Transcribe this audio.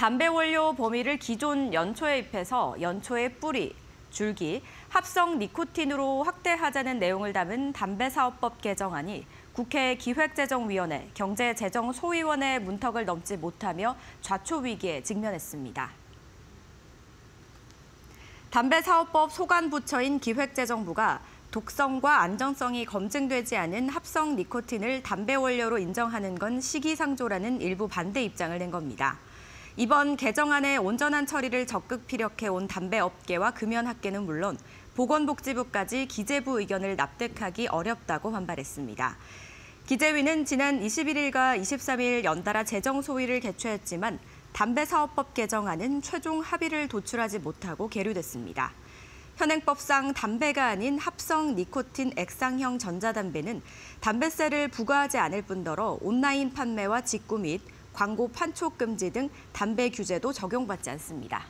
담배 원료 범위를 기존 연초에 입해서 연초의 뿌리, 줄기, 합성 니코틴으로 확대하자는 내용을 담은 담배사업법 개정안이 국회 기획재정위원회, 경제재정소위원회 문턱을 넘지 못하며 좌초 위기에 직면했습니다. 담배사업법 소관부처인 기획재정부가 독성과 안전성이 검증되지 않은 합성 니코틴을 담배 원료로 인정하는 건 시기상조라는 일부 반대 입장을 낸 겁니다. 이번 개정안의 온전한 처리를 적극 피력해온 담배업계와 금연학계는 물론 보건복지부까지 기재부 의견을 납득하기 어렵다고 반발했습니다. 기재위는 지난 21일과 23일 연달아 재정 소위를 개최했지만 담배사업법 개정안은 최종 합의를 도출하지 못하고 계류됐습니다. 현행법상 담배가 아닌 합성 니코틴 액상형 전자담배는 담배세를 부과하지 않을 뿐더러 온라인 판매와 직구 및 광고 판촉 금지 등 담배 규제도 적용받지 않습니다.